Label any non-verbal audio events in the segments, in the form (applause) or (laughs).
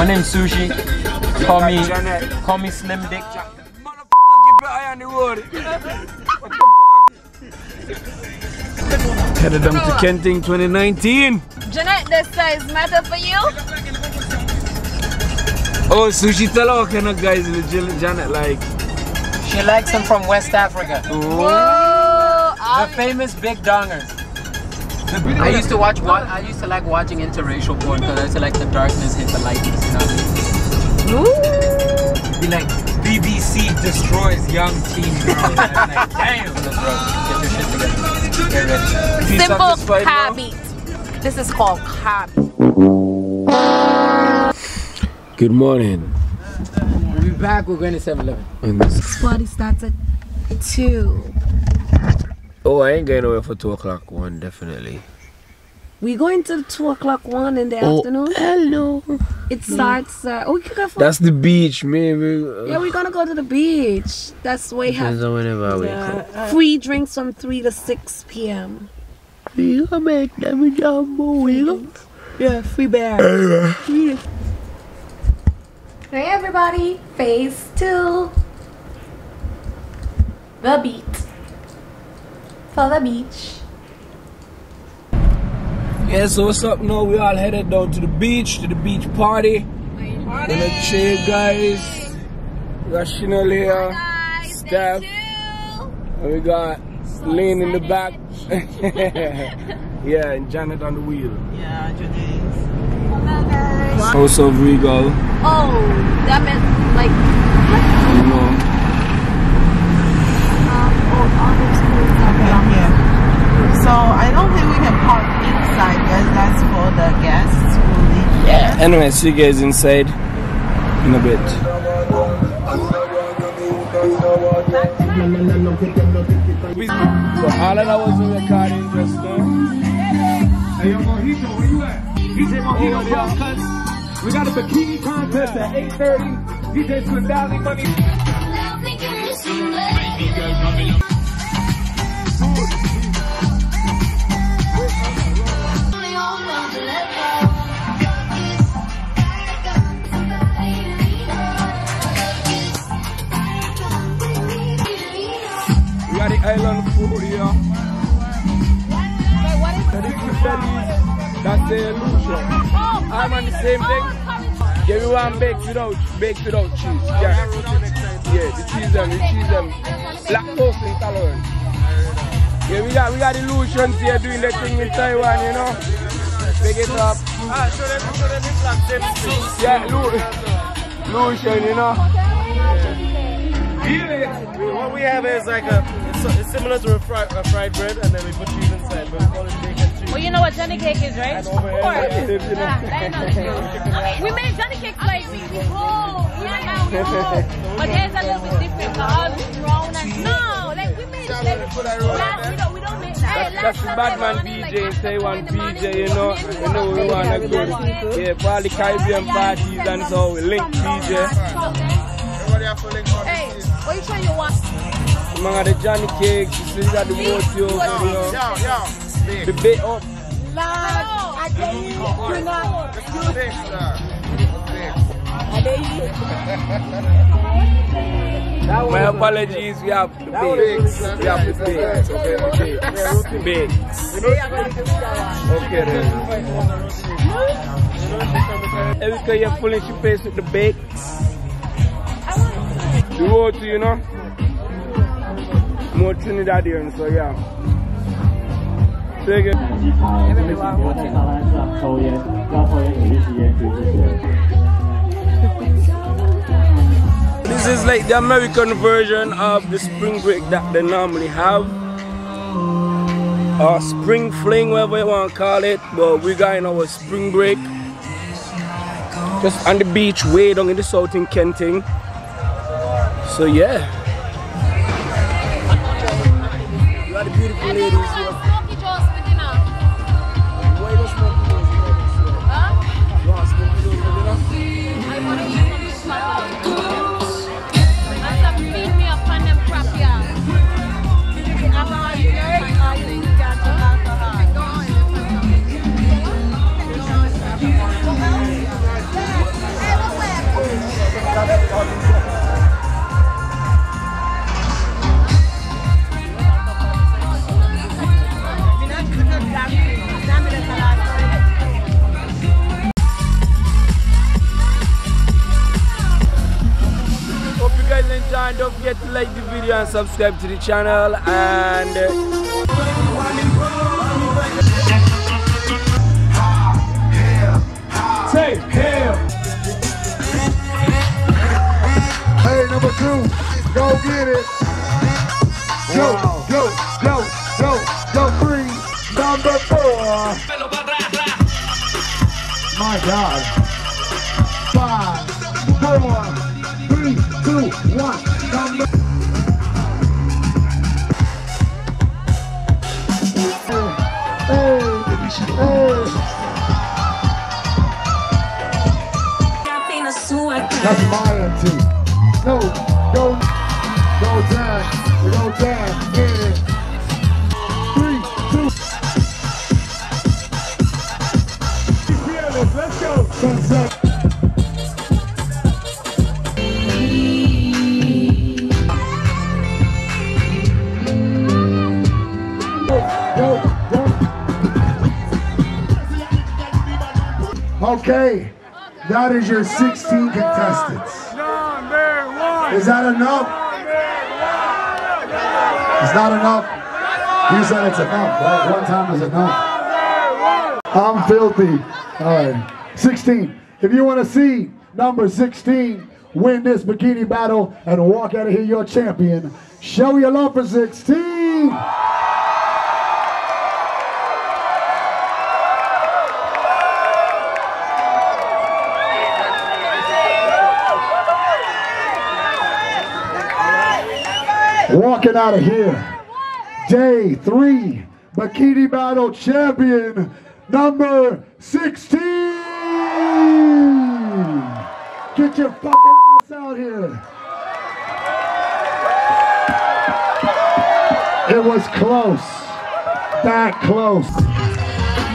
My name's Sushi. Call me, call me Slim Dick. Headed down to Kenting 2019. Janet, this size matter for you? Oh, Sushi, tell her what kind of guys in the Janet like. She likes them from West Africa. Whoa! The famous big dongers. I used to watch what I used to like watching interracial porn because I used to like the darkness hit the lightness, you know what I mean? Be like BBC destroys young teen girls. And (laughs) I'm like, damn, let's. Get your shit together. Get ready. Feel Simple satisfied car now? beat. This is called car beat. Good morning. We'll be back. We're going to 7-Eleven. And this- Party starts at 2. Oh, I ain't going away for 2 o'clock one, definitely. We going to the 2 o'clock one in the Oh, afternoon. hello. It starts, uh, oh, we could go for, That's the beach, maybe. Yeah, we're gonna go to the beach. That's way have Depends on whenever I wake up. free drinks from 3 to 6 p.m. We gonna make them jumbo, we gonna- Yeah, free bear. Hey everybody, phase two. The beat. For the beach. Yeah, so what's up No, We all headed down to the beach, to the beach party. Gonna chill, guys. We got Chanel here, Steph, and we got Lane in the back. (laughs) (laughs) yeah, and Janet on the wheel. Yeah, Janice. House of Regal, Oh, that meant like you know. Yeah, yeah. So I don't think we can park inside, but that's for the guests who live Yeah. Anyway, see you guys inside in a bit. So all of that was in the car just now. Hey, yo, Mojito, where you at? DJ Mojito contest. We got a bikini contest at 8.30. DJ Valley Money. Food here. And if you studies, that's the Lucian. I'm on the same thing. Give me one baked without, baked without cheese. Yeah. Yeah, the cheese them, the cheese them. Lactose intolerant. Yeah, we got we got Lucians here doing the thing in Taiwan, you know. Pick it up. Ah, show them, show them his black same Yeah, Lucian, you know. What we have is like a, it's, it's similar to a, fri a fried bread, and then we put cheese inside, but we call it bacon cheese. Well, you know what Johnny cake is, right? And over here, Pork. Lives in Ah. We made Johnny cake like we we oh yeah now no. (laughs) But there's a little bit different. So all brown and no, like we made like last we don't we don't make that. That's the bad man DJ in Taiwan PJ, you know. You know we wanna go. Yeah, for the Caribbean parties and so we link PJ. Everybody have to link Hey, what you trying to watch? Among the Johnny cakes, you still got the mochi over there. Yo, yo, The bait up. big, big, sir. My apologies, we have the bakes. We have the bakes. Okay, okay. The bakes. Okay then. Erica, you're pulling your face with the bakes. The water, you know. More Trinidadian, so yeah. Take it. This is like the American version of the spring break that they normally have. Or spring fling, whatever you want to call it. But we got in our spring break. Just on the beach, way down in the south in Kenting. So yeah. Got the beautiful ladies like the video and subscribe to the channel and uh, Say hell. Hey, number two, go get it. Go, go, go, go, go three. Number four. My God. My. No, go, go down, go yeah. Three, two. Let's go. Sunset. Okay, that is your 16 contestants. Is that enough? It's not enough. You said it's enough, right? One time is enough. I'm filthy. All right. 16. If you want to see number 16 win this bikini battle and walk out of here your champion, show your love for 16. Walking out of here. Day three, Bikini Battle Champion number 16. Get your fucking ass out here. It was close. That close.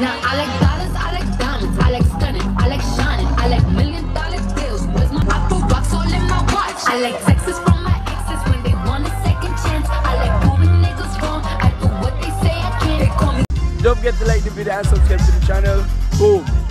Now I like dollars, I like diamonds, I like stunning, I like shining, I like million dollar my all in my watch. I like don't forget to like the video and subscribe to the channel. Boom.